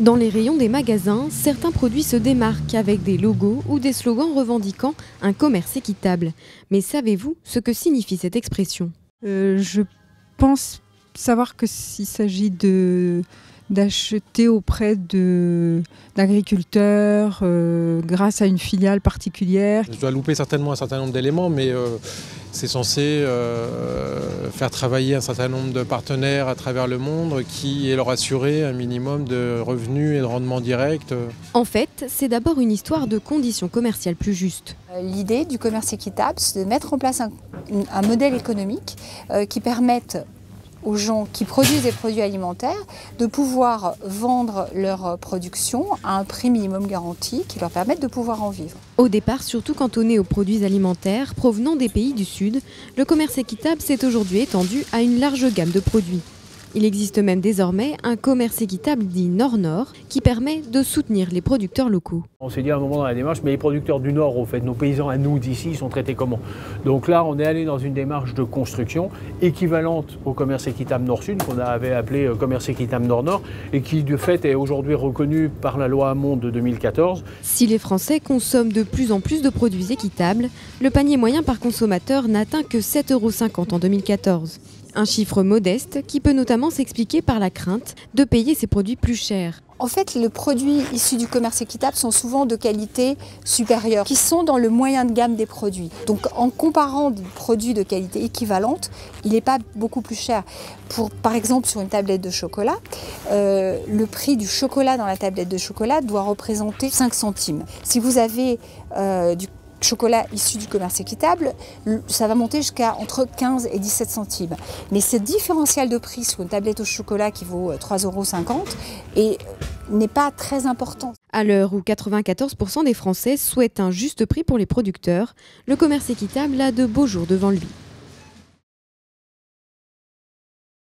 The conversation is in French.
Dans les rayons des magasins, certains produits se démarquent avec des logos ou des slogans revendiquant un commerce équitable. Mais savez-vous ce que signifie cette expression? Euh, Je pense savoir que s'il s'agit de d'acheter auprès d'agriculteurs euh, grâce à une filiale particulière. Je dois louper certainement un certain nombre d'éléments, mais euh, c'est censé euh, faire travailler un certain nombre de partenaires à travers le monde qui et leur assurer un minimum de revenus et de rendements directs. En fait, c'est d'abord une histoire de conditions commerciales plus justes. L'idée du commerce équitable, c'est de mettre en place un, un modèle économique qui permette aux gens qui produisent des produits alimentaires de pouvoir vendre leur production à un prix minimum garanti qui leur permette de pouvoir en vivre. Au départ, surtout cantonné aux produits alimentaires provenant des pays du Sud, le commerce équitable s'est aujourd'hui étendu à une large gamme de produits. Il existe même désormais un commerce équitable dit Nord-Nord qui permet de soutenir les producteurs locaux. On s'est dit à un moment dans la démarche, mais les producteurs du Nord, au fait, nos paysans à nous d'ici, sont traités comment? Donc là, on est allé dans une démarche de construction équivalente au commerce équitable Nord-Sud, qu'on avait appelé euh, commerce équitable Nord-Nord, et qui de fait est aujourd'hui reconnu par la loi Monde de 2014. Si les Français consomment de plus en plus de produits équitables, le panier moyen par consommateur n'atteint que 7,50 euros en 2014. Un chiffre modeste qui peut notamment s'expliquer par la crainte de payer ces produits plus chers. En fait, les produits issus du commerce équitable sont souvent de qualité supérieure, qui sont dans le moyen de gamme des produits. Donc en comparant des produits de qualité équivalente, il n'est pas beaucoup plus cher. Pour, par exemple, sur une tablette de chocolat, euh, le prix du chocolat dans la tablette de chocolat doit représenter 5 centimes. Si vous avez euh, du chocolat issu du commerce équitable, ça va monter jusqu'à entre 15 et 17 centimes. Mais ce différentiel de prix sur une tablette au chocolat qui vaut 3,50 euh, euros n'est pas très important. À l'heure où 94% des Français souhaitent un juste prix pour les producteurs, le commerce équitable a de beaux jours devant lui.